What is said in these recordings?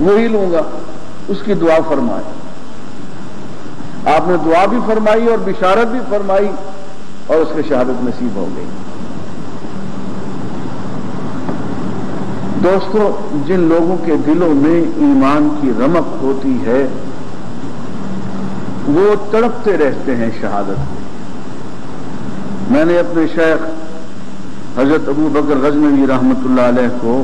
वही लूँगा। उसकी दुआ फरमाए। आपने दुआ भी फरमाई और बिशारत भी फरमाई और उसके शहादत नसीब हो गई। दोस्तों, जिन लोगों के दिलों में ईमान की रमक होती है, वो तड़पते रहते हैं शहादत में। मैंने अपने शेख हज़रत अबू बकर गजनवी रहमतुल्लाह को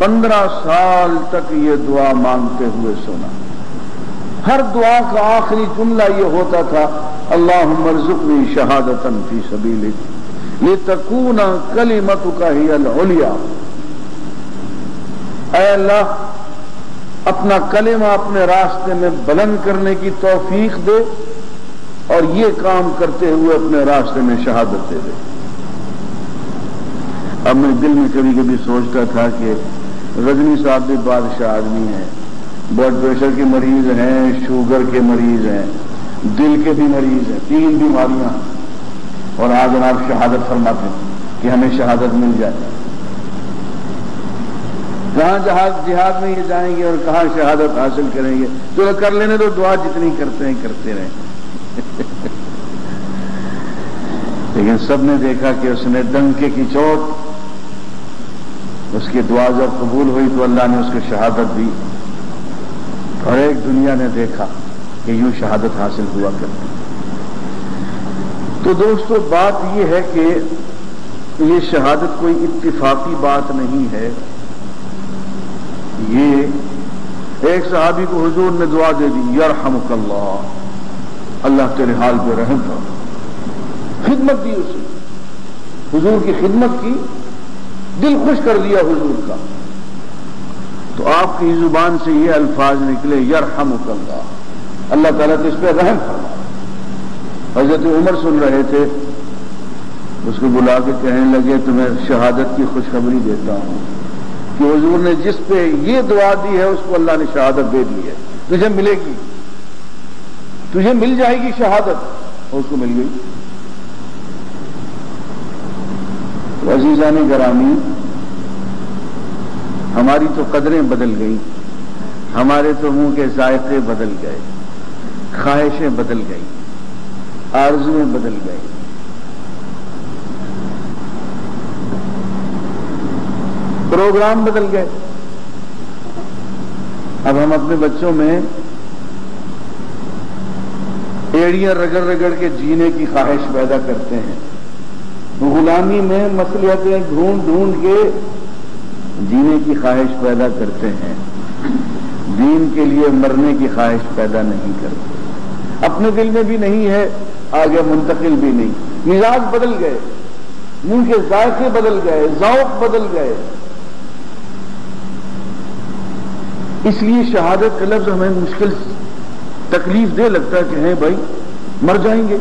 पंद्रह साल तक ये दुआ मांगते हुए सुना। हर दुआ का आखिरी जुमला ये होता था अल्लाह मरजुकनी शहादतन फ़ी सबीली ये तकूना कली का ही अलिया अल्लाह, अपना कलेमा अपने रास्ते में बुलंद करने की तौफीक दे और ये काम करते हुए अपने रास्ते में शहादत दे दे। अब मैं दिल में कभी कभी सोचता था कि रजनी साहब भी बादशाह आदमी है। ब्लड प्रेशर के मरीज़ हैं शुगर के मरीज़ हैं, दिल के भी मरीज़ हैं, तीन बीमारियाँ। और आज आप शहादत फरमाते हैं कि हमें शहादत मिल जाए। कहाँ जहाज़, जिहाद में ये जाएँगे और कहाँ शहादत हासिल करेंगे? तो कर लेने तो दुआ जितनी करते हैं, करते रहे। लेकिन सबने देखा कि उसने डंके की चोट उसकी दुआ जब कबूल हुई तो अल्लाह ने उसको शहादत दी। और एक दुनिया ने देखा कि यूँ शहादत हासिल हुआ करती। तो दोस्तों, बात यह है कि ये शहादत कोई इत्तिफाकी बात नहीं है। ये एक सहाबी को हुजूर ने दुआ दे दी यरहमुकल्ला अल्लाह तेरे हाल पे रहम कर। खिदमत दी उसे हुजूर की खिदमत की दिल खुश कर दिया हुजूर का। तो आपकी ज़ुबान से ये अल्फाज निकले, यरहमुकल्ला। अल्लाह ताला तो इस पर रहम हज़रत उमर सुन रहे थे, उसको बुला के कहने लगे, तुम्हें शहादत की खुशखबरी देता हूँ कि हजूर ने जिस पे ये दुआ दी है, उसको अल्लाह ने शहादत दे दी है। तुझे मिलेगी। तुझे मिल जाएगी शहादत। और उसको मिल गई। तो अजीजा ने गरामी हमारी तो कदरें बदल गई। हमारे तो मुँह के जायके बदल गए। ख्वाहिशें बदल गई। आरजुएँ बदल गई। प्रोग्राम बदल गए। अब हम अपने बच्चों में एड़ियाँ रगड़ रगड़ के जीने की ख्वाहिश पैदा करते हैं। गुलामी में मसलियतें ढूंढ ढूंढ के जीने की ख्वाहिश पैदा करते हैं, दीन के लिए मरने की ख्वाहिश पैदा नहीं करते। अपने दिल में भी नहीं है, आगे मुंतकिल भी नहीं। मिजाज बदल गए, मुँह के जायके बदल गए, जौक बदल गए। इसलिए शहादत का लफ्ज हमें मुश्किल तकलीफ़ दे लगता है कि है भाई, मर जाएँगे।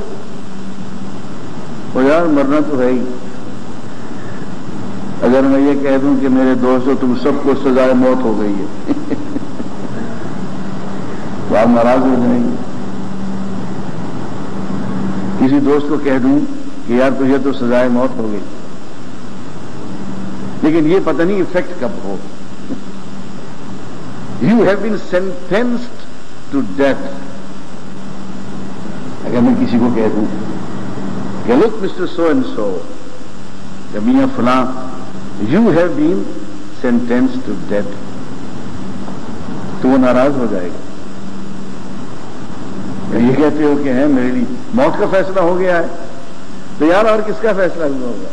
और यार, मरना तो है ही। अगर मैं ये कह दूँ कि मेरे दोस्तों तुम सबको सजाए मौत हो गई है। तो आप नाराज़ हो जाएँगे। किसी दोस्त को कह दूँ कि यार तुझे तो सजाए मौत हो गई। लेकिन ये पता नहीं इफ़ेक्ट कब हो। You have been sentenced to death अगर मैं किसी को कह दूँ कि, look, mister so and so मियाँ फला you have been sentence to death तो वो नाराज़ हो जाएगा। ये कहते हो कि है मेरे लिए, मौत का फैसला हो गया है। तो यार और किसका फैसला हुआ होगा?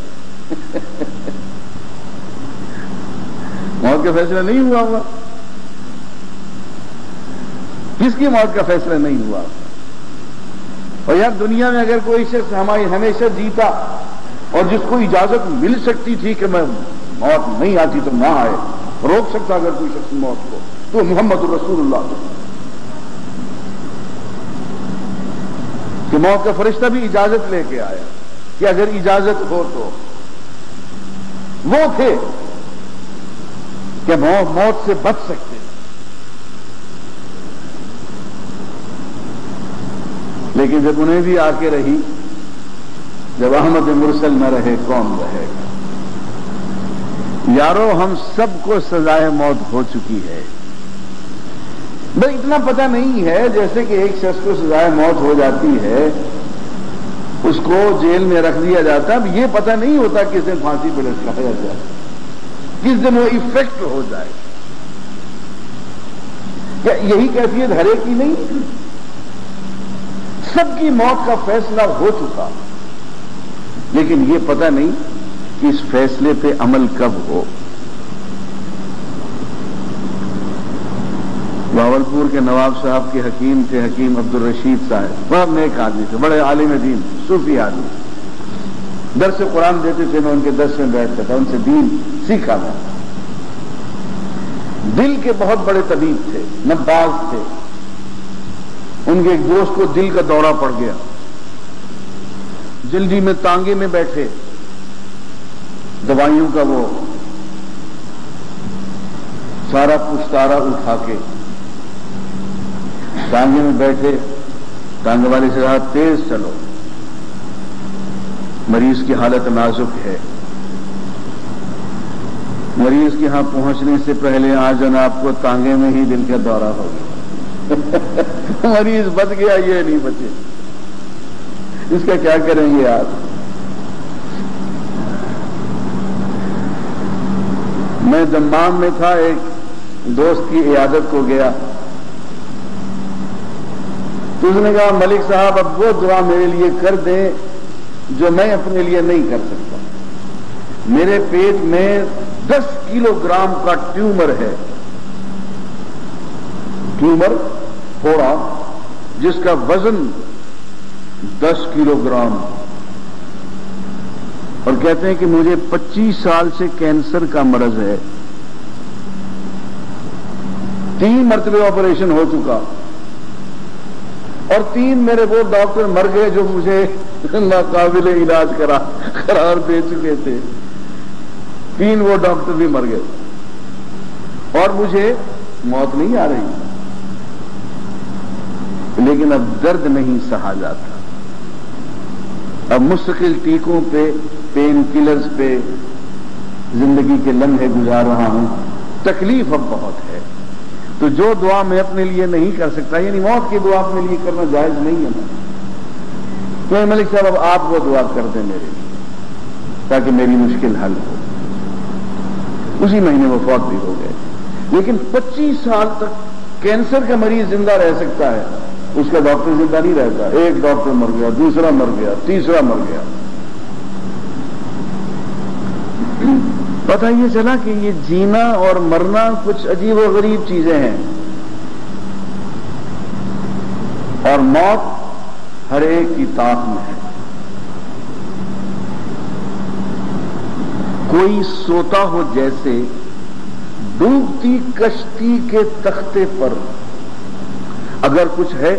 मौत का फैसला नहीं हुआ होगा। किसकी मौत का फैसला नहीं हुआ? और यार दुनिया में अगर कोई शख्स हमारी हमेशा जीता और जिसको इजाज़त मिल सकती थी कि मैं मौत नहीं आती तो ना आए, रोक सकता अगर कोई शख्स मौत को तो मोहम्मद रसूलुल्लाह कि। मौत का फरिश्ता भी इजाज़त लेके आया, कि अगर इजाज़त हो तो। वो थे कि मौत से बच सकते। लेकिन जब उन्हें भी आके रही जब अहमद मुरसल न रहे कौन रहेगा यारो, हम सबको सजाए मौत हो चुकी है। बस इतना पता नहीं है, जैसे कि एक शख्स को सजाए मौत हो जाती है, उसको जेल में रख दिया जाता है। अब ये पता नहीं होता किस दिन फांसी पर लटकाया जाए, किस दिन वो इफ़ेक्ट हो जाए। क्या यही कैफियत हरे की नहीं? सबकी मौत का फैसला हो चुका। लेकिन ये पता नहीं कि इस फैसले पे अमल कब हो। बावलपुर के नवाब साहब के हकीम थे हकीम अब्दुल रशीद साहब। बड़ा नेक आदमी थे, बड़े आलिम दीन, सूफी आदमी। दर से कुरान देते थे, मैं उनके दस में बैठता था, उनसे दीन सीखा मैं दिल के बहुत बड़े तबीब थे नब्बाज थे। उनके एक दोस्त को दिल का दौरा पड़ गया। जल्दी में तांगे में बैठे। दवाइयों का वो सारा पुश्तारा उठा के टांगे में बैठे टांगे वाले से कहा, तेज चलो। मरीज़ की हालत नाजुक है। मरीज़ के यहाँ पहुँचने से पहले आज जन आपको तांगे में ही दिल का दौरा हो गया मरीज़ बच गया, ये नहीं बचे। इसका क्या करेंगे आप? मैं दम्माम में था, एक दोस्त की इयादत को गया। तो उसने कहा, मलिक साहब, अब वो दुआ मेरे लिए कर दें, जो मैं अपने लिए नहीं कर सकता। मेरे पेट में 10 किलोग्राम का ट्यूमर है। ट्यूमर थोड़ा जिसका वज़न 10 किलोग्राम। और कहते हैं कि मुझे 25 साल से कैंसर का मरज है। तीन मरतबे ऑपरेशन हो चुका। और तीन मेरे वो डॉक्टर मर गए जो मुझे नाकाबिल इलाज करा, करार दे चुके थे। तीन वो डॉक्टर भी मर गए। और मुझे मौत नहीं आ रही। लेकिन अब दर्द नहीं सहा जाता। अब मुस्तकिल टीकों पे पेन किलर्स पे ज़िंदगी के लम्हे गुजार रहा हूँ। तकलीफ़ अब बहुत है। तो जो दुआ मैं अपने लिए नहीं कर सकता, यानी मौत की दुआ अपने लिए करना जायज़ नहीं है। ना तो मलिक साहब, अब आप वो दुआ कर दें मेरे लिए, ताकि मेरी मुश्किल हल हो। उसी महीने वो फौत भी हो गए। लेकिन 25 साल तक कैंसर का मरीज़ ज़िंदा रह सकता है। उसका डॉक्टर ज़िंदा नहीं रहता। एक डॉक्टर मर गया, दूसरा मर गया, तीसरा मर गया। पता ये चला कि ये जीना और मरना कुछ अजीब और गरीब चीज़ें हैं। और मौत हर एक की ताक में है। कोई सोता हो जैसे डूबती कश्ती के तख्ते पर अगर कुछ है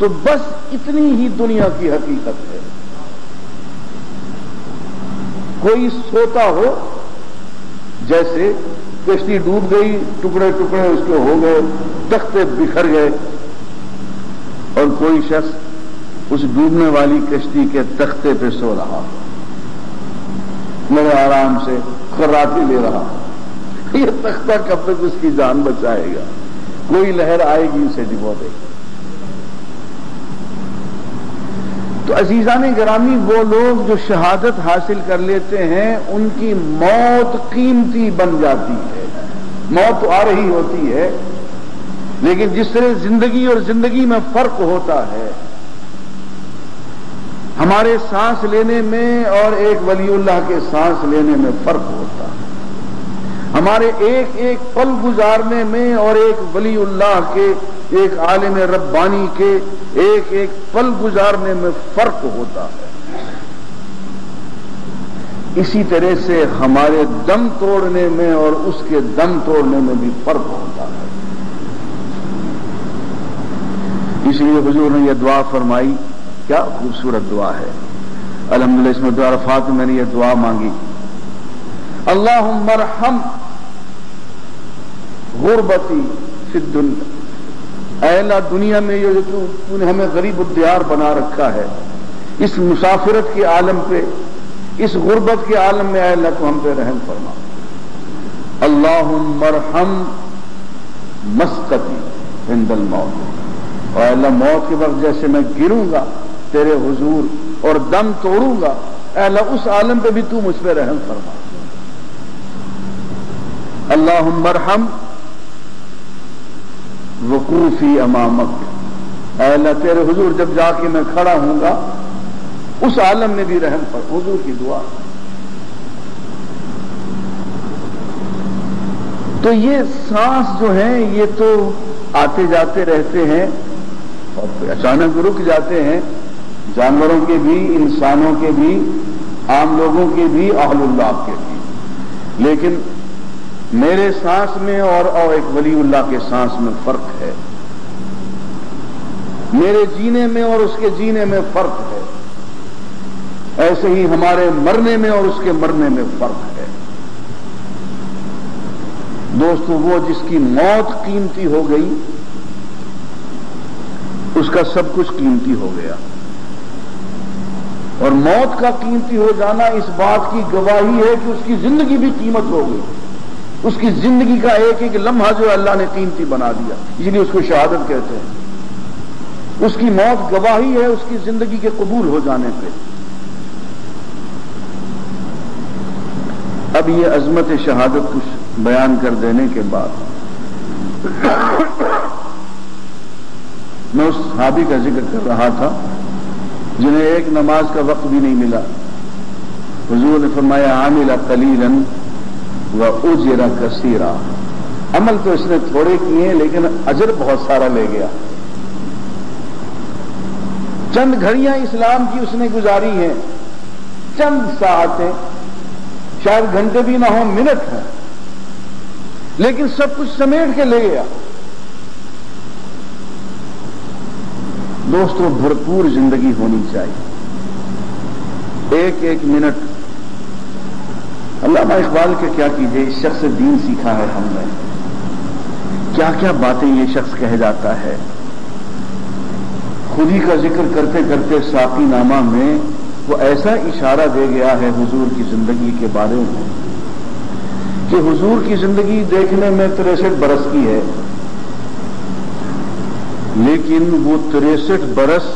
तो बस इतनी ही दुनिया की हकीकत है। कोई सोता हो, जैसे कश्ती डूब गई, टुकड़े टुकड़े उसके हो गए, तख्ते बिखर गए, और कोई शख्स उस डूबने वाली कश्ती के तख्ते पे सो रहा बड़े आराम से खर्राटी ले रहा यह तख्ता कब तक उसकी जान बचाएगा? कोई लहर आएगी उसे डिबो देगी तो अजीजा ने ग्रामी वो लोग जो शहादत हासिल कर लेते हैं, उनकी मौत कीमती बन जाती है। मौत तो आ रही होती है, लेकिन जिस तरह ज़िंदगी और ज़िंदगी में फ़र्क होता है, हमारे सांस लेने में और एक वलीउल्लाह के सांस लेने में फ़र्क होता है। हमारे एक एक पल गुजारने में और एक वलीउल्लाह के, एक आलिम रब्बानी के एक एक पल गुजारने में फ़र्क होता है। इसी तरह से हमारे दम तोड़ने में और उसके दम तोड़ने में भी फ़र्क होता है। इसलिए हजूर ने यह दुआ फरमाई, क्या खूबसूरत दुआ है। अलहमदिल्ला इसमें दुआ रफात मैंने यह दुआ मांगी। अल्लाह मरहम गुरबती फिर अला दुनिया में ये जो तूने हमें गरीब उद्यार बना रखा है, इस मुसाफिरत के आलम पे, इस गुर्बत के आलम में अल्लाह तो हम पे रहम फरमा। अल्लाह मरहम मस्कती हिंदल मौत। और अल्लाह, मौत के वक्त जैसे मैं गिरूँगा, तेरे हुजूर और दम तोड़ूँगा अल्लाह, उस आलम पे भी तू मुझ पर रहम फरमा। अल्लाह मरहम वकूफी अमामक। अल्लाह, तेरे हुजूर जब जाके मैं खड़ा हूँगा उस आलम में भी रहम पर, हुजूर की दुआ। तो ये सांस जो है, ये तो आते जाते रहते हैं, और अचानक रुक जाते हैं, जानवरों के भी, इंसानों के भी, आम लोगों के भी आहलुल्लाह के भी। लेकिन मेरे सांस में और, और एक वलीउल्लाह के सांस में फ़र्क है। मेरे जीने में और उसके जीने में फ़र्क है। ऐसे ही हमारे मरने में और उसके मरने में फ़र्क है। दोस्तों वो जिसकी मौत कीमती हो गई उसका सब कुछ कीमती हो गया। और मौत का कीमती हो जाना इस बात की गवाही है कि उसकी ज़िंदगी भी कीमत हो गई। उसकी ज़िंदगी का एक एक लम्हा जो अल्लाह ने कीमती बना दिया इसलिए उसको शहादत कहते हैं। उसकी मौत गवाही है उसकी ज़िंदगी के कबूल हो जाने पे। अब ये अजमत शहादत कुछ बयान कर देने के बाद, मैं उस हाबी का ज़िक्र कर रहा था, जिन्हें एक नमाज़ का वक्त भी नहीं मिला। हजूर ने फरमाया, आमिला कलीलन व उजरा कसीरा। अमल तो इसने थोड़े किए लेकिन अजर बहुत सारा ले गया। चंद घड़ियाँ इस्लाम की उसने गुजारी हैं। चंद साहतें शायद घंटे भी ना हो, मिनट हो। लेकिन सब कुछ समेट के ले गया। दोस्तों, भरपूर ज़िंदगी होनी चाहिए। एक एक मिनट अल्लाह इकबाल के क्या कीजिए, इस शख्स से दीन सीखा है हमने। क्या क्या बातें ये शख्स कह जाता है। खुदी का ज़िक्र करते करते साकी नामा में वो ऐसा इशारा दे गया है हुजूर की ज़िंदगी के बारे में कि हुजूर की ज़िंदगी देखने में तिरसठ बरस की है। लेकिन वो तिरसठ बरस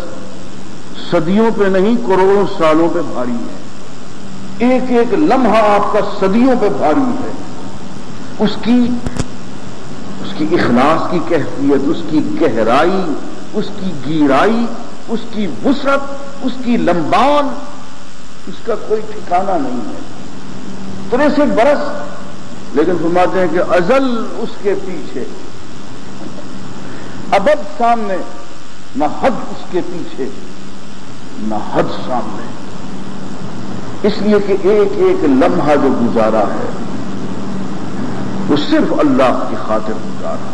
सदियों पे नहीं, करोड़ों सालों पे भारी है। एक एक लम्हा आपका सदियों पे भारी है। उसकी उसकी इखलास की कैफियत उसकी गहराई, उसकी गिराई, उसकी वसत उसकी लंबान, उसका कोई ठिकाना नहीं है। तिरसठ बरस, लेकिन फरमाते हैं कि अजल उसके पीछे। अबद सामने, न हद उसके पीछे, न हद सामने। इसलिए कि एक एक लम्हा जो गुजारा है, वो सिर्फ़ अल्लाह की खातिर गुजारा।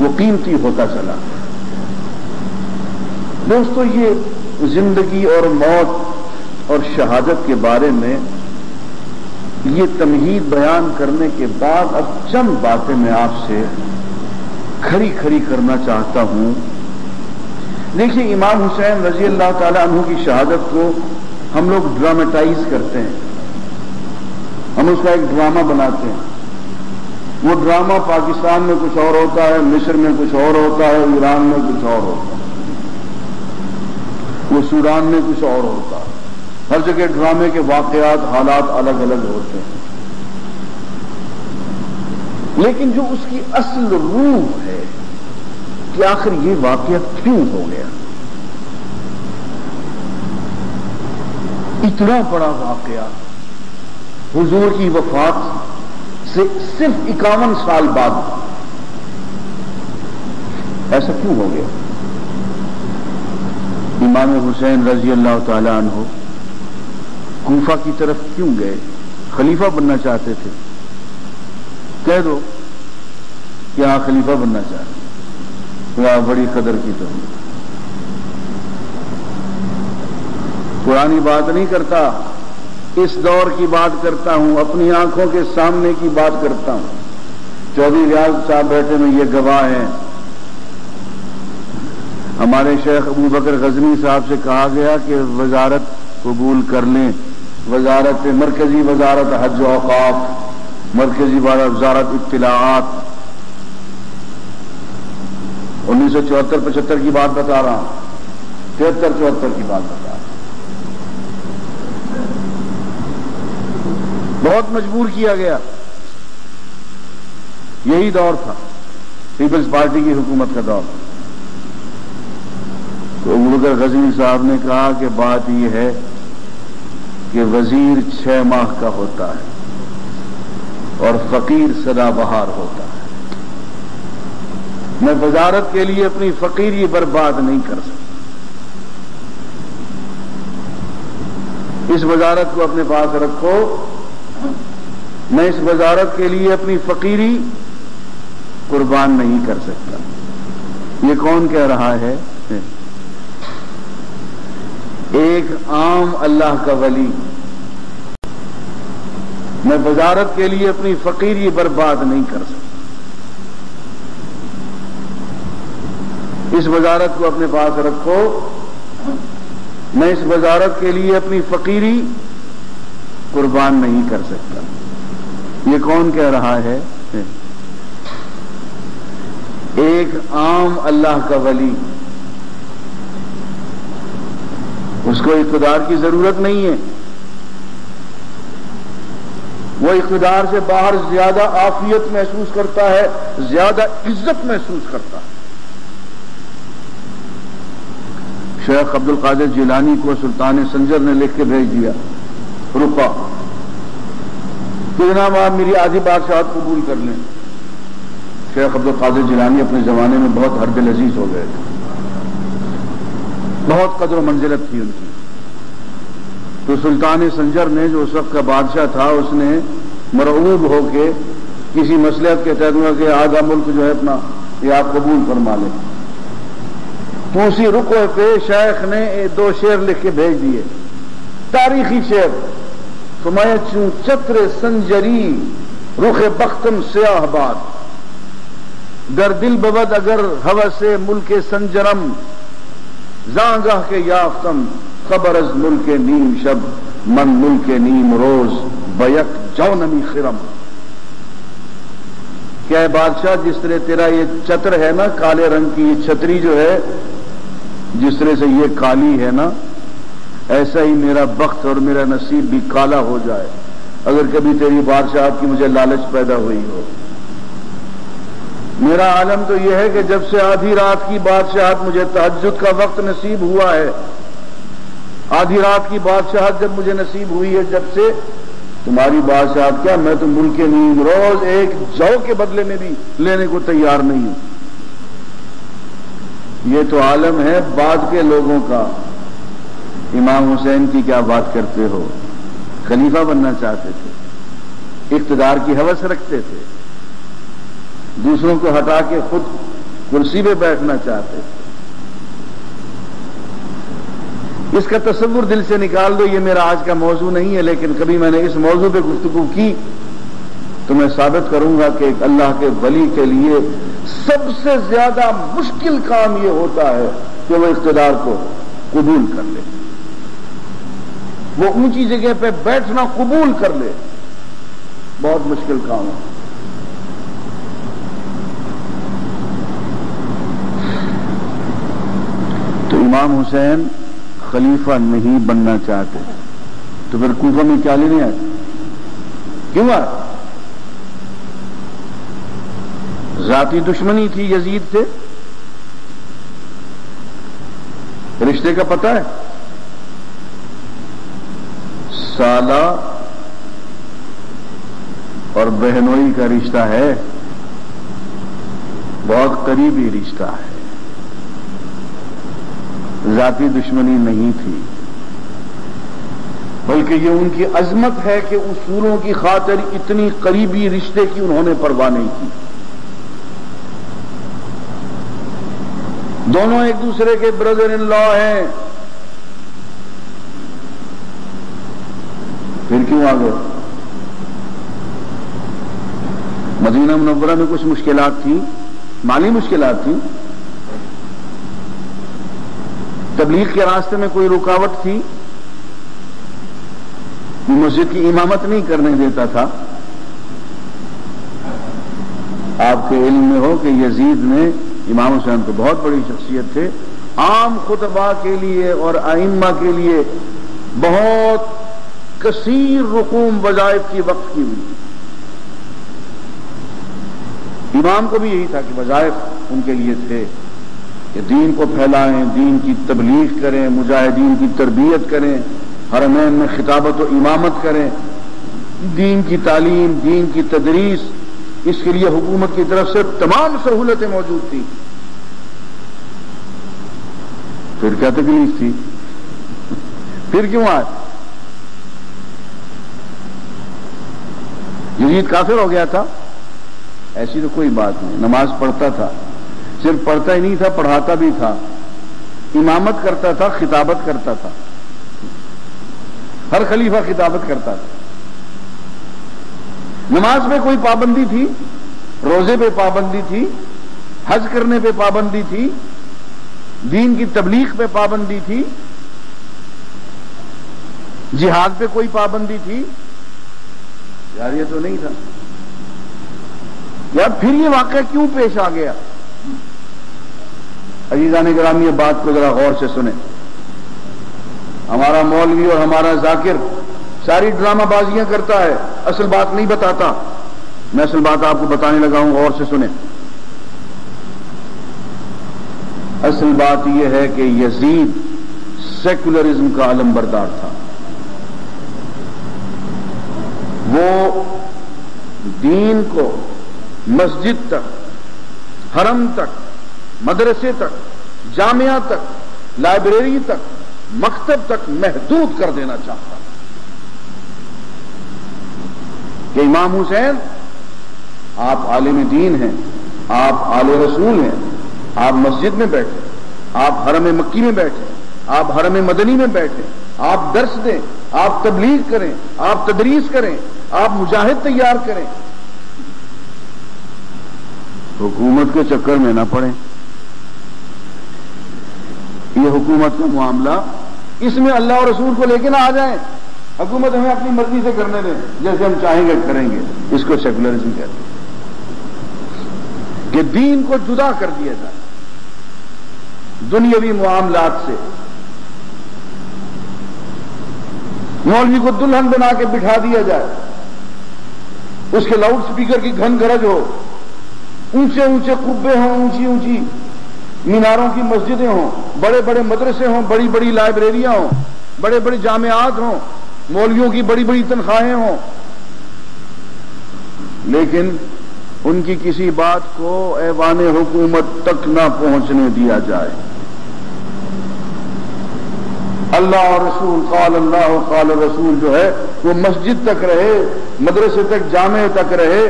वो कीमती होता चला दोस्तों, ये ज़िंदगी और मौत और शहादत के बारे में, ये तमहीद बयान करने के बाद अब चंद बातें मैं आपसे खरी खरी करना चाहता हूँ। देखिए, इमाम हुसैन रज़ी अल्लाह तला की शहादत को हम लोग ड्रामेटाइज करते हैं। हम उसका एक ड्रामा बनाते हैं। वो ड्रामा पाकिस्तान में कुछ और होता है, मिस्र में कुछ और होता है, ईरान में कुछ और होता है। वो सूडान में कुछ और होता है। हर जगह ड्रामे के वाकयात हालात अलग अलग होते हैं। लेकिन जो उसकी असल रूह है कि आखिर ये वाकया क्यों हो गया? इतना बड़ा वाकया। हुजूर की वफात से सिर्फ़ इक्यावन साल बाद। ऐसा क्यों हो गया? इमाम हुसैन रज़ी अल्लाह तहो कूफा की तरफ़ क्यों गए? खलीफा बनना चाहते थे। कह दो कि हाँ खलीफा बनना चाहते बड़ी कदर की तो पुरानी बात नहीं करता। इस दौर की बात करता हूँ, अपनी आँखों के सामने की बात करता हूँ। चौधरी रियाज साहब बैठे में ये गवाह हैं। हमारे शेख अबू बकर गजनी साहब से कहा गया कि वजारत कबूल कर लें। वजारत मरकजी वजारत हज अवकाफ मरकजी वजारत इतलात उन्नीस सौ चौहत्तर पचहत्तर की बात बता रहा हूँ, तिहत्तर चौहत्तर की बात बता रहा बहुत मजबूर किया गया। यही दौर था, पीपल्स पार्टी की हुकूमत का दौर। तो मुगर गजनी साहब ने कहा कि बात यह है कि वज़ीर छह माह का होता है और फकीर सदाबहार होता है। मैं वजारत के लिए अपनी फकीरी बर्बाद नहीं कर सकता। इस वजारत को अपने पास रखो मैं इस वजारत के लिए अपनी फकीरी कुर्बान नहीं कर सकता। ये कौन कह रहा है? एक आम अल्लाह का वली। मैं वजारत के लिए अपनी फकीरी बर्बाद नहीं कर सकता। इस वजारत को अपने पास रखो। मैं इस वजारत के लिए अपनी फकीरी कुर्बान नहीं कर सकता। ये कौन कह रहा है? एक आम अल्लाह का वली। उसको इकदार की ज़रूरत नहीं है। वो इकदार से बाहर ज़्यादा आफियत महसूस करता है, ज़्यादा इज़्ज़त महसूस करता है। शेख अब्दुल कादिर जिलानी को सुल्तान संजर ने लिख के भेज दिया रुका कि जनाब आप मेरी आधी बादशाह कबूल कर लें। शेख अब्दुल कादिर जिलानी अपने जमाने में बहुत हरदिल अज़ीज़ हो गए थे। बहुत कदर मंजिलत थी उनकी। तो सुल्तान संजर ने जो उस वक्त का बादशाह था, उसने मरऊब होके किसी मसलहत के तहत कि आधा मुल्क जो है अपना, ये आप कबूल फरमा लें। तो उसी रुको पे शेख ने दो शेर लिख के भेज दिए। तारीखी शेर। तो मैं चत्र संजरी, रुख बख्तम स्याहबाद दर दिल बबद अगर हवस मुल्क संजरम जागाह के याफ्तम, खबर अज मुल्क नीम शब, मन मुल्क नीम रोज, बयक जौनमी खिरम। क्या बादशाह, जिस तरह तेरा ये छत्र है ना, काले रंग की ये छतरी जो है, जिस तरह से ये काली है ना ऐसा ही मेरा वक्त और मेरा नसीब भी काला हो जाए, अगर कभी तेरी बादशाह की मुझे लालच पैदा हुई हो। मेरा आलम तो यह है कि जब से आधी रात की बादशाहत मुझे तहजद का वक्त नसीब हुआ है, आधी रात की बादशाहत जब मुझे नसीब हुई है, जब से तुम्हारी बादशाहत क्या मैं तो मुल्क नींद रोज एक जौ के बदले में भी लेने को तैयार नहीं हूँ। ये तो आलम है बाद के लोगों का। इमाम हुसैन की क्या बात करते हो? खलीफा बनना चाहते थे। इकतदार की हवस रखते थे। दूसरों को हटा के खुद कुर्सी पे बैठना चाहते थे। इसका तस्वुर दिल से निकाल दो, ये मेरा आज का मौजू नहीं है, लेकिन कभी मैंने इस मौजू पे गुफ्तगु की तो मैं साबित करूँगा कि अल्लाह के वली के लिए सबसे ज़्यादा मुश्किल काम यह होता है कि वह इकतदार को कबूल कर ले। वो ऊँची जगह पे बैठना कबूल कर ले। बहुत मुश्किल काम है। तो इमाम हुसैन खलीफा नहीं बनना चाहते। तो फिर कूफा में क्या लेने आए? क्यों आए? जाती दुश्मनी थी, यजीद से। रिश्ते का पता है? साला और बहनोई का रिश्ता है। बहुत करीबी रिश्ता है। जाति दुश्मनी नहीं थी, बल्कि ये उनकी अजमत है कि उसूलों की खातिर इतनी करीबी रिश्ते की उन्होंने परवाह नहीं की। दोनों एक दूसरे के ब्रदर इन लॉ हैं। क्यों आ गए? मदीना मुनवरा में कुछ मुश्किलात थी, माली मुश्किलात थी। तबलीग के रास्ते में कोई रुकावट थी मस्जिद की इमामत नहीं करने देता था। आपके इल्म में हो कि यजीद ने इमाम हुसैन तो बहुत बड़ी शख्सियत थे। आम खुतबा के लिए और आइम्मा के लिए बहुत कसीर रुकूम वजायफ की वक्त की हुई। इमाम को भी यही था कि वजायफ उनके लिए थे कि दीन को फैलाएँ, दीन की तबलीग करें, मुजाहिदीन की तरबियत करें, हरमैन में खिताबत व इमामत करें। दीन की तालीम, दीन की तदरीस, इसके लिए हुकूमत की तरफ़ से तमाम सहूलतें मौजूद थी। फिर क्या तकलीफ़ थी? फिर क्यों आए? यजीद काफिर हो गया था। ऐसी तो कोई बात नहीं। नमाज़ पढ़ता था। सिर्फ़ पढ़ता ही नहीं था, पढ़ाता भी था। इमामत करता था, खिताबत करता था। हर खलीफा खिताबत करता था। नमाज़ में कोई पाबंदी थी, रोज़े पे पाबंदी थी, हज करने पे पाबंदी थी, दीन की तबलीग पे पाबंदी थी, जिहाद पे कोई पाबंदी थी यार तो नहीं था। यार फिर ये वाक्य क्यों पेश आ गया? अजीजा ने ग्रामी ये बात को जरा गौर से सुने। हमारा मौलवी और हमारा जाकिर सारी ड्रामाबाजियाँ करता है, असल बात नहीं बताता। मैं असल बात आपको बताने लगा हूँ, गौर से सुने। असल बात यह है कि यजीद सेकुलरिज्म का आलम अलम्बरदार था। वो दीन को मस्जिद तक, हरम तक, मदरसे तक, जामिया तक, लाइब्रेरी तक, मकतब तक महदूद कर देना चाहता कि इमाम हुसैन, आप आलिम दीन हैं, आप आले रसूल हैं, आप मस्जिद में बैठे, आप हरम मक्की में बैठे, आप हरम मदनी में बैठे, आप दर्श दें, आप तबलीग करें, आप तदरीस करें आप मुजाहिद तैयार करें। हुकूमत के चक्कर में ना पड़े। ये हुकूमत का मामला इसमें अल्लाह और रसूल को लेके ना आ जाए। हुकूमत हमें अपनी मर्ज़ी से करने दें जैसे हम चाहेंगे करेंगे। इसको सेकुलरिज्म कहते हैं। कि दीन को जुदा कर दिया जाए। दुनियावी मामलात से। मौलवी को दुल्हन बना के बिठा दिया जाए। उसके लाउड स्पीकर की घन गरज हो। ऊँचे ऊँचे कुब्बे हों, ऊँची ऊँची मीनारों की मस्जिदें हों बड़े बड़े मदरसे हों बड़ी बड़ी लाइब्रेरियाँ हों बड़े बड़े जामियात हों मौलवियों की बड़ी बड़ी तनख्वाहें हों। लेकिन उनकी किसी बात को ऐवान हुकूमत तक ना पहुँचने दिया जाए। अल्लाह और रसूल, काल अल्लाह काल रसूल जो है, वो मस्जिद तक रहे मदरसे तक, जामे तक रहे,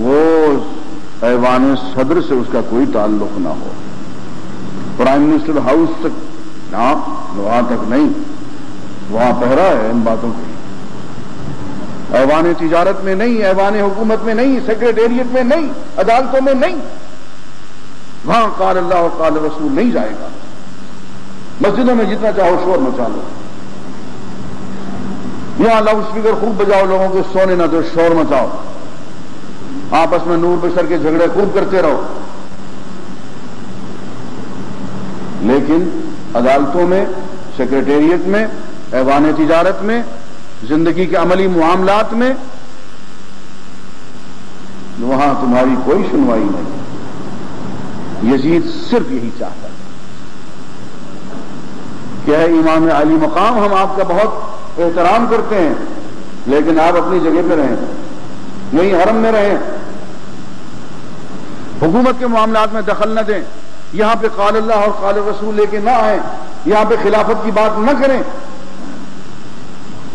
वो ऐवान सदर से उसका कोई ताल्लुक ना हो। प्राइम मिनिस्टर हाउस तक ना वहाँ तक नहीं, वहाँ पहरा है इन बातों की। ऐवान तिजारत में नहीं, ऐवान हुकूमत में नहीं, सेक्रेटेरिएट में नहीं, अदालतों में नहीं। वहाँ काल अल्लाह और काल रसूल नहीं जाएगा। मस्जिदों में जितना चाहो शोर मचा लो। यहाँ लाउड स्पीकर खूब बजाओ लोगों के सोने ना दो शोर मचाओ। आपस में नूर बशर के झगड़े खूब करते रहो। लेकिन अदालतों में सेक्रेटेरिएट में ऐवान तजारत में, ज़िंदगी के अमली मामलात में, वहाँ तुम्हारी कोई सुनवाई नहीं। यजीद सिर्फ़ यही चाहता है। क्या इमाम अली मकाम? हम आपका बहुत एहतराम करते हैं, लेकिन आप अपनी जगह पर रहें यही हरम में रहें। हुकूमत के मामला में दखल न दें। यहाँ पे काल अल्लाह और काल रसूल लेके ना आए, यहाँ पे खिलाफत की बात न करें।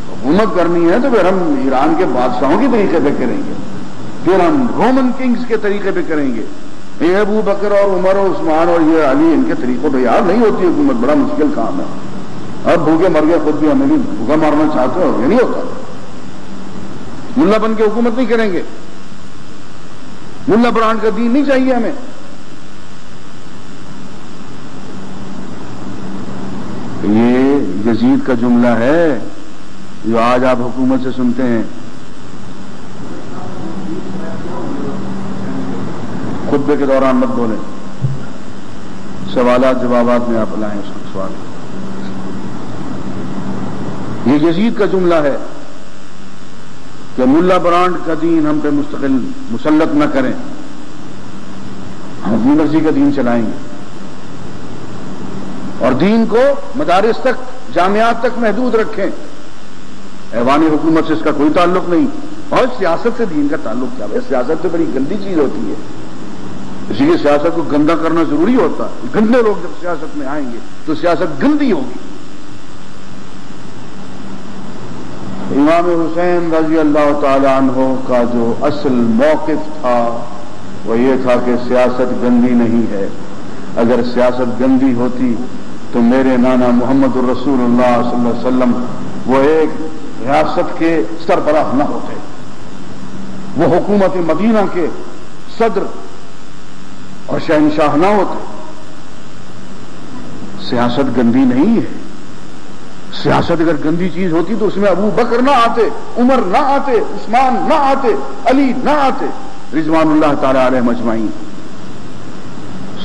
हुकूमत करनी है तो फिर हम ईरान के बादशाहों के तरीके पे करेंगे। फिर हम रोमन किंग्स के तरीके पे करेंगे। ये अबू बकर और उमर और उस्मान और ये अली, इनके तरीकों पर यार नहीं होती, हुकूमत बड़ा मुश्किल काम है। अब भूखे मर गया खुद भी हमें भी भूखा मारना चाहते हो, ये नहीं होता। मुल्ला बन के हुकूमत नहीं करेंगे। मुल्ला ब्रांड का दीन नहीं चाहिए हमें। ये यजीद का जुमला है, जो आज आप हुकूमत से सुनते हैं। खुतबे के दौरान मत बोले। सवाल जवाब में आप लाएँ सवाल। ये यजीद का जुमला है कि मुल्ला ब्रांड का दीन हम पे मुस्तकिल मुसलत न करें। हम अपनी मर्ज़ी का दीन चलाएँगे। और दीन को मदारस तक, जामियात तक महदूद रखें। ऐवानी हुकूमत से इसका कोई ताल्लुक नहीं। और सियासत से दीन का ताल्लुक क्या? है सियासत तो बड़ी गंदी चीज़ होती है। इसीलिए सियासत को गंदा करना ज़रूरी होता है। गंदे लोग जब सियासत में आएँगे तो सियासत गंदी होगी। इमाम हुसैन रज़ी अल्लाह तहो का जो असल मौकफ था, वह यह था कि सियासत गंदी नहीं है। अगर सियासत गंदी होती तो मेरे नाना मोहम्मद रसूलुल्लाह वो एक रियासत के सरबराह न होते। वो हुकूमत मदीना के सदर और शहनशाह ना होते। सियासत गंदी नहीं है। सियासत अगर गंदी चीज़ होती तो उसमें अबू बकर ना आते, उमर ना आते, उस्मान ना आते, अली ना आते। रिजवानुल्लाह ताला मजमाई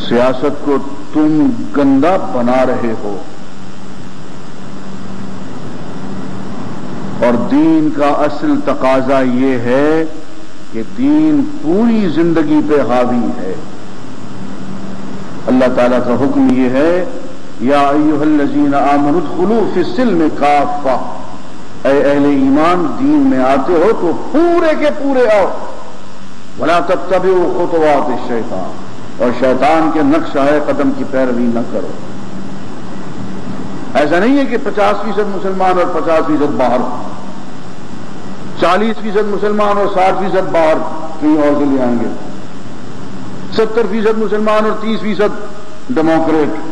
सियासत को तुम गंदा बना रहे हो। और दीन का असल तकाजा ये है कि दीन पूरी ज़िंदगी पे हावी है। अल्लाह ताला का हुक्म ये है या अयुहल्लजीन आमनुदखुलू फिसिल में काफा अहले ईमान, दीन में आते हो तो पूरे के पूरे आओ। भला तब तभी वो खुतवात शैतान। और शैतान के नक्श है कदम की पैरवी न करो। ऐसा नहीं है कि पचास फ़ीसद मुसलमान और पचास फ़ीसद बाहर चालीस फ़ीसद मुसलमान और साठ फ़ीसद बाहर कहीं और के लिए आएँगे। सत्तर फ़ीसद मुसलमान और तीस फ़ीसद डेमोक्रेट।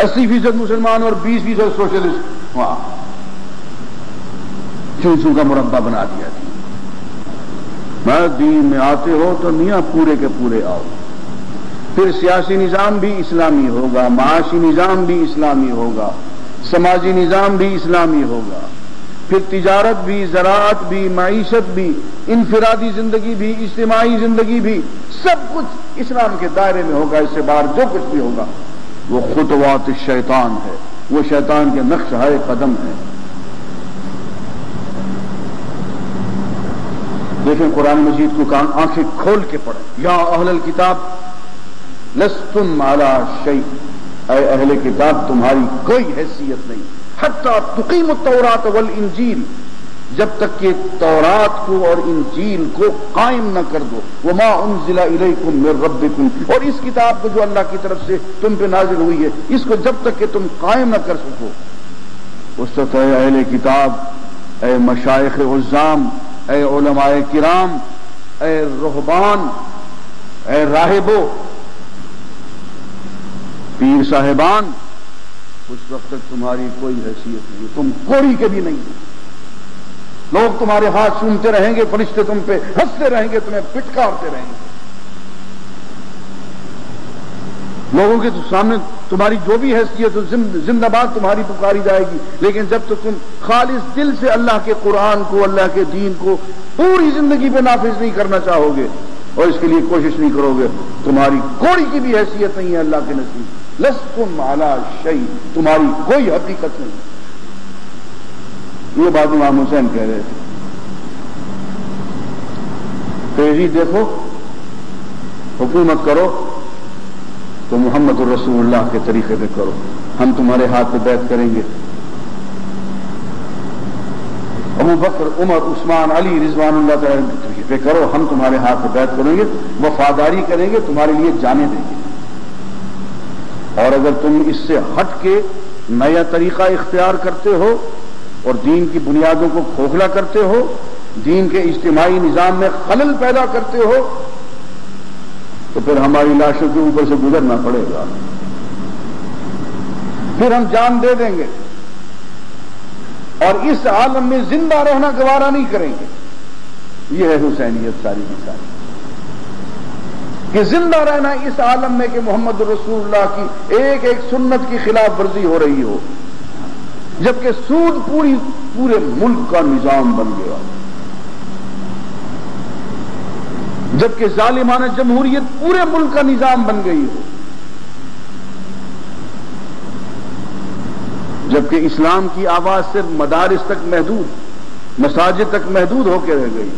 अस्सी फ़ीसद मुसलमान और बीस फ़ीसद सोशलिस्ट। वहाँ। चूसू का मुरब्बा बना दिया थी मैं दीन में आते हो तो मियाँ पूरे के पूरे आओ। फिर सियासी निज़ाम भी इस्लामी होगा, माशी निज़ाम भी इस्लामी होगा, समाजी निज़ाम भी इस्लामी होगा। फिर तिजारत भी ज़रात भी मीशत भी, इनफरादी ज़िंदगी भी इज्तमाही ज़िंदगी भी सब कुछ इस्लाम के दायरे में होगा, इससे बाहर जो कुछ भी होगा। वो खुतवात शैतान है। वो शैतान के नक्श है कदम है। देखें, कुरान मजीद को कान आँखें खोल के पढ़े। या अहल किताब लस्तुन माला शई। अहले किताब, तुम्हारी कोई हैसियत नहीं। हत्ता तुकीम तौरात वल इंजील। जब तक कि तौरात को और इंजील को कायम न कर दो। वो माँ उन जिला इलेकुम मेर रबिकुम और इस किताब को जो अल्लाह की तरफ़ से तुम पे नाजिल हुई है, इसको जब तक कि तुम कायम न कर सको। उस वक्त अहल किताब, ए मशाइ उज़ाम ए किराम, ए रोहबान, ए राहिबो, पीर साहेबान, उस वक्त तक तुम्हारी कोई हैसियत नहीं तुम कोड़ी के भी नहीं लोग तुम्हारे हाथ सुनते रहेंगे, फरिश्ते तुम पे हँसते रहेंगे, तुम्हें पिटकारते रहेंगे। लोगों के तो सामने तुम्हारी जो भी हैसियत हो जिंदाबाद तुम्हारी पुकारी जाएगी। लेकिन जब तो तुम खालिश दिल से अल्लाह के कुरान को, अल्लाह के दीन को पूरी ज़िंदगी पे नाफिज नहीं करना चाहोगे और इसके लिए कोशिश नहीं करोगे, तुम्हारी कोड़ी की भी हैसियत नहीं है अल्लाह के नसीब। लस तुम आला शही तुम्हारी कोई हकीकत नहीं। ये बात इमाम हुसैन कह रहे थे। तेज़ी देखो, हुकूमत करो तो मोहम्मद रसूलुल्लाह के तरीके से करो। हम तुम्हारे हाथ पे बैत करेंगे। अबू बकर, उमर, उस्मान, अली रिजवान पे करो। हम तुम्हारे हाथ पे बैत करेंगे, वफादारी करेंगे, तुम्हारे लिए जाने देंगे। और अगर तुम इससे हट के नया तरीका इख्तियार करते हो और दीन की बुनियादों को खोखला करते हो, दीन के इज्तिमाही निज़ाम में खलल पैदा करते हो तो फिर हमारी लाशों के ऊपर से गुजरना पड़ेगा। फिर हम जान दे देंगे। और इस आलम में ज़िंदा रहना गवारा नहीं करेंगे। यह है हुसैनियत सारी की सारी। कि ज़िंदा रहना इस आलम में कि मोहम्मद रसूलुल्लाह की एक एक सुन्नत की खिलाफ वर्जी हो रही हो। जबकि सूद पूरी, पूरे मुल्क का निज़ाम बन गया। जबकि जालिमाना जमहूरियत पूरे मुल्क का निज़ाम बन गई हो। जबकि इस्लाम की आवाज़ सिर्फ़ मदारिस तक महदूद, मसाजिद तक महदूद होकर रह गई।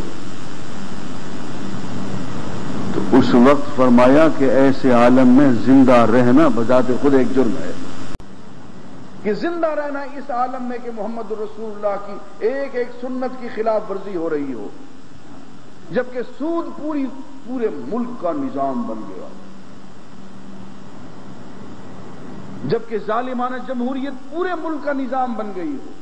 तो उस वक्त फरमाया कि ऐसे आलम में ज़िंदा रहना बजाते खुद एक जुर्म है। कि ज़िंदा रहना इस आलम में कि मोहम्मद रसूलुल्लाह की एक एक सुन्नत की खिलाफ वर्जी हो रही हो। जबकि सूद पूरी, पूरे मुल्क का निज़ाम बन गया। जबकि जालिमाना जमहूरियत पूरे मुल्क का निज़ाम बन गई हो।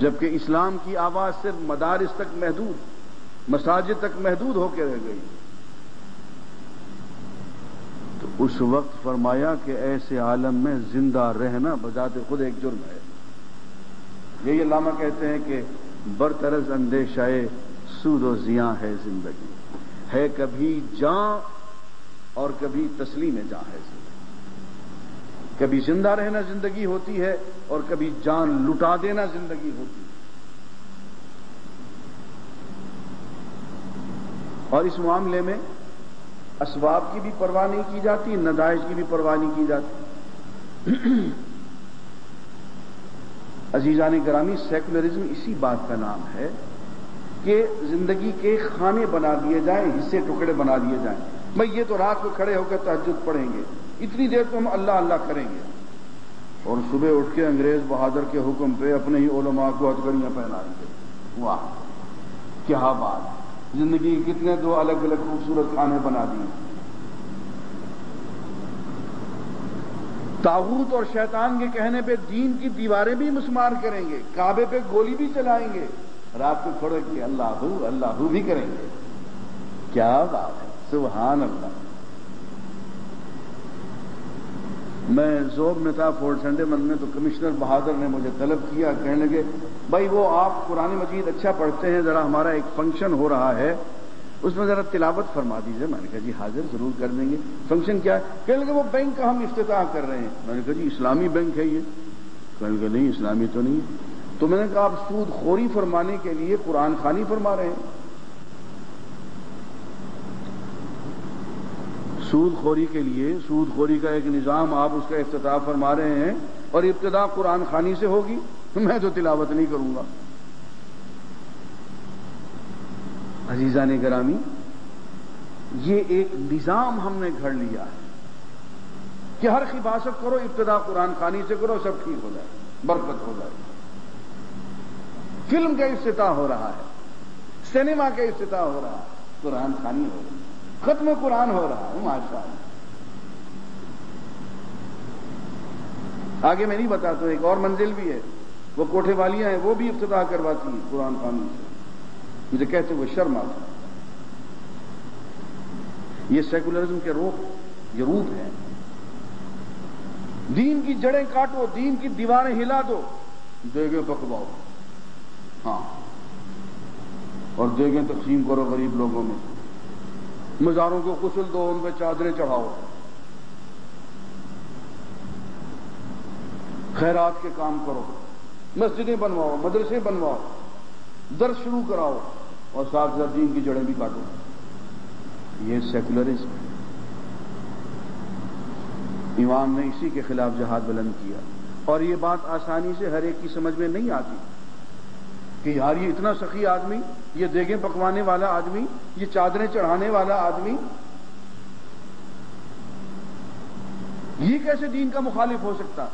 जबकि इस्लाम की आवाज़ सिर्फ़ मदारिस तक महदूद, मसाजिद तक महदूद होकर रह गई। तो उस वक्त फरमाया कि ऐसे आलम में ज़िंदा रहना बजाते खुद एक जुर्म है। यही लामा कहते हैं कि बरतरज अंदेशाए सूद जिया है ज़िंदगी। है कभी जां और कभी तस्लीम जा है ज़िंदगी। कभी ज़िंदा रहना ज़िंदगी होती है और कभी जान लुटा देना ज़िंदगी होती है। और इस मामले में असबाब की भी परवाह नहीं की जाती नदाइश की भी परवाह नहीं की जाती। अजीजा ने ग्रामी सेकुलरिज्म इसी बात का नाम है कि ज़िंदगी के खाने बना दिए जाएँ, हिस्से टुकड़े बना दिए जाएँ। भाई ये तो रात को खड़े होकर तहजद पढ़ेंगे। इतनी देर तो हम अल्लाह अल्लाह करेंगे। और सुबह उठ के अंग्रेज़ बहादुर के हुक्म पे अपने ही ओलमा को हथकड़ियाँ पहनाएँगे। वाह, क्या बात। ज़िंदगी कितने दो अलग अलग खूबसूरत खाने बना दिए ताबूत और शैतान के कहने पे दीन की दीवारें भी मुस्मार करेंगे, काबे पे गोली भी चलाएँगे, रात को खड़े के अल्लाह अल्लाह भी करेंगे। क्या बात है सुबहान अल्लाह मैं जोब में था फोर्ट संडे मंद में तो कमिश्नर बहादुर ने मुझे तलब किया, कहने लगे भाई, वो आप कुरान मजीद अच्छा पढ़ते हैं, जरा हमारा एक फ़ंक्शन हो रहा है। उसमें जरा तिलावत फरमा दीजिए। मैंने कहा, जी, हाजिर ज़रूर कर देंगे। फ़ंक्शन क्या है? कहने लगे, वो बैंक का हम इफ्तः कर रहे हैं। मैंने कहा, जी, इस्लामी बैंक है ये। कहने लगे, नहीं, इस्लामी तो नहीं तो मैंने कहा, आप सूद खोरी फरमाने के लिए कुरान खानी फरमा रहे हैं? सूद खोरी के लिए सूद खोरी का एक निज़ाम आप उसका इफ्तः फरमा रहे हैं और इब्तदा कुरान खानी से होगी। मैं तो तिलावत नहीं करूँगा। अजीजा ने ग्रामी ये एक निज़ाम हमने घर लिया है कि हर हिफाजत करो, इब्तदा कुरान खानी से करो, सब ठीक हो जाए, बरकत हो जाए। फ़िल्म का इफ्तः हो रहा है, सिनेमा का इफ्तः हो रहा है, कुरान खानी हो रही खत्म कुरान हो रहा है माशा आगे मैं नहीं बताता तो एक और मंजिल भी है। वो कोठे वालियाँ हैं, वो भी इफ्तः करवाती हैं कुरान खानी से। मुझे कहते हुए शर्म आता ये सेकुलरिज्म के रूप, ये रूप है। दीन की जड़ें काटो, दीन की दीवारें हिला दो। देगे पकवाओ हाँ। और देगे तकसीम करो गरीब लोगों में। मजारों को कुशल दो उन पर चादरें चढ़ाओ। खैरात के काम करो। मस्जिदें बनवाओ, मदरसे बनवाओ दर्श शुरू कराओ और साथ साथ दीन की जड़ें भी काटो। ये सेकुलरिज्म है। इमाम ने इसी के खिलाफ जहाद बुलंद किया। और ये बात आसानी से हर एक की समझ में नहीं आती कि यार ये इतना सखी आदमी, ये देगे पकवाने वाला आदमी, ये चादरें चढ़ाने वाला आदमी, ये कैसे दीन का मुखालिफ हो सकता?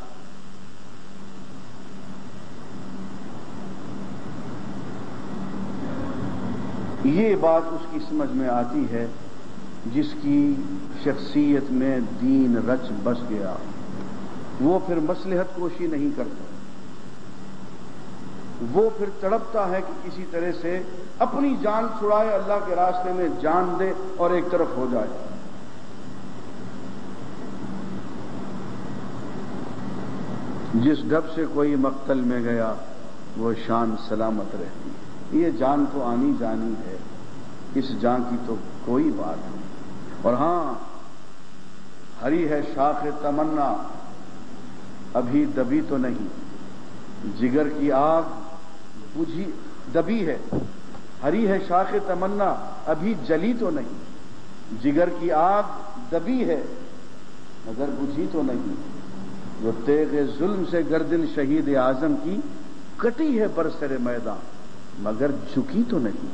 ये बात उसकी समझ में आती है जिसकी शख्सियत में दीन रच बस गया। वो फिर मसलहत कोशी नहीं करता। वो फिर तड़पता है कि किसी तरह से अपनी जान छुड़ाए, अल्लाह के रास्ते में जान दे और एक तरफ़ हो जाए। जिस ढब से कोई मक्तल में गया, वो शान सलामत रहती। ये जान तो आनी जानी है, इस जान की तो कोई बात नहीं। और हाँ, हरी है शाख तमन्ना, अभी दबी तो नहीं। जिगर की आग बुझी, दबी है। हरी है शाख तमन्ना, अभी जली तो नहीं। जिगर की आग दबी है, मगर बुझी तो नहीं। जो तेग जुल्म से गर्दिन शहीद आज़म की कटी है बरसरे मैदान मगर झुकी तो नहीं।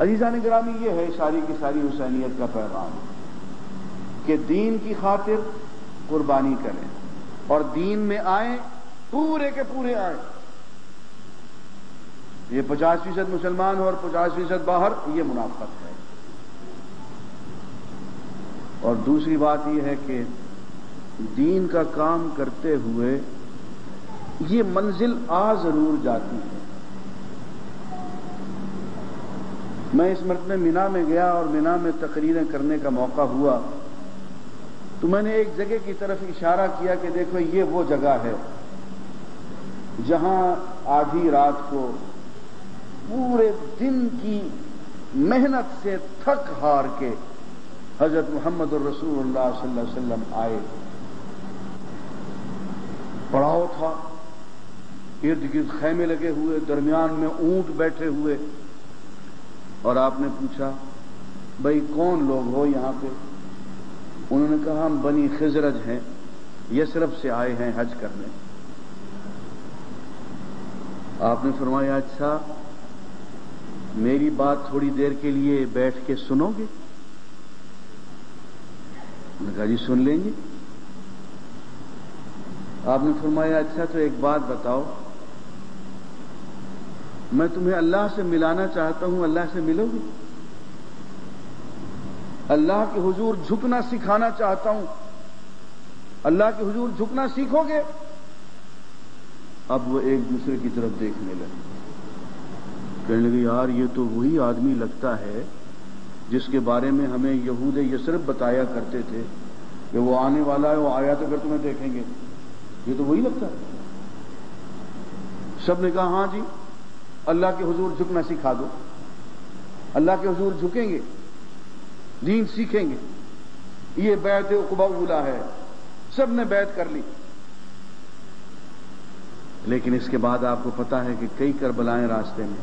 अजीजा ने ग्रामी ये है सारी की सारी हुसैनियत का पैगाम कि दीन की खातिर कुर्बानी करें और दीन में आए, पूरे के पूरे आए। ये पचास फ़ीसद मुसलमान हो और पचास फ़ीसद बाहर, ये मुनाफत है। और दूसरी बात यह है कि दीन का काम करते हुए ये मंजिल आ ज़रूर जाती है। मैं इस मर्त में मीना में गया और मीना में तकरीरें करने का मौका हुआ। तो मैंने एक जगह की तरफ़ इशारा किया कि देखो, ये वो जगह है जहाँ आधी रात को पूरे दिन की मेहनत से थक हार के हज़रत मोहम्मद रसूलुल्लाह सल्लल्लाहु अलैहि वसल्लम आए। पड़ाव था। इर्द गिर्द खैमे लगे हुए, दरमियान में ऊँट बैठे हुए। और आपने पूछा, भाई, कौन लोग हो यहाँ पे? उन्होंने कहा, हम बनी खजरज हैं यसरफ से आए हैं हज करने। आपने फरमाया अच्छा मेरी बात थोड़ी देर के लिए बैठ के सुनोगे? कहा, जी, सुन लेंगे। आपने फरमाया अच्छा तो एक बात बताओ मैं तुम्हें अल्लाह से मिलाना चाहता हूँ, अल्लाह से मिलोगे? अल्लाह के हुजूर झुकना सिखाना चाहता हूँ। अल्लाह के हुजूर झुकना सीखोगे? अब वो एक दूसरे की तरफ़ देखने लगे। कहने लगे, यार, ये तो वही आदमी लगता है जिसके बारे में हमें यहूद यसरफ बताया करते थे कि वो आने वाला है, वो आया तो फिर तुम्हें देखेंगे। ये तो वही लगता है? सबने कहा, हाँ जी। अल्लाह के हजूर झुकना सिखा दो। अल्लाह के हजूर झुकेंगे दीन सीखेंगे। ये बैत उकबा है, सबने बैत कर ली। लेकिन इसके बाद आपको पता है कि कई करबलाएँ रास्ते में।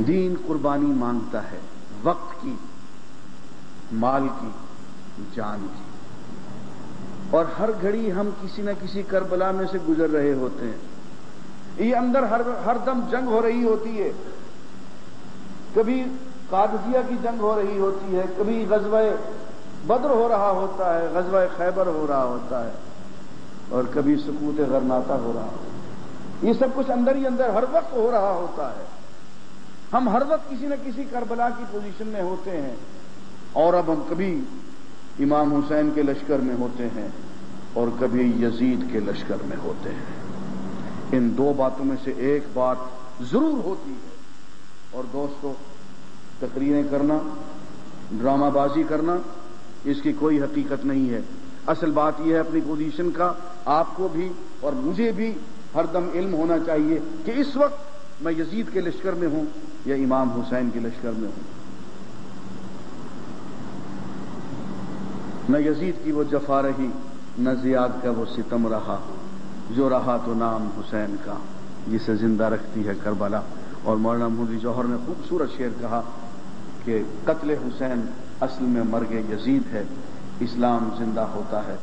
दीन कुर्बानी माँगता है, वक्त की, माल की, जान की। और हर घड़ी हम किसी न किसी करबला में से गुजर रहे होते हैं। ये अंदर हर हर दम जंग हो रही होती है। कभी कादसिया की जंग हो रही होती है, कभी गजवा बद्र हो रहा होता है गजवा खैबर हो रहा होता है, और कभी सकूत गरनाता हो रहा होता है। ये सब कुछ अंदर ही अंदर हर वक्त हो रहा होता है। हम हर वक्त किसी न किसी करबला की पोजीशन में होते हैं, और अब हम कभी इमाम हुसैन के लश्कर में होते हैं, और कभी यजीद के लश्कर में होते हैं। इन दो बातों में से एक बात ज़रूर होती है। और दोस्तों, तकरीरें करना, ड्रामाबाजी करना, इसकी कोई हकीकत नहीं है। असल बात यह है अपनी पोजीशन का, आपको भी और मुझे भी हरदम इल्म होना चाहिए कि इस वक्त मैं यजीद के लश्कर में हूँ या इमाम हुसैन के लश्कर में हूँ। न यजीद की वो जफा रही, न जियाद का वो सितम रहा। जो रहा तो नाम हुसैन का, जिसे ज़िंदा रखती है करबला। और मौलाना मोदी जौहर ने खूबसूरत शेर कहा कि कत्ल हुसैन असल में मर गए यजीद है, इस्लाम ज़िंदा होता है।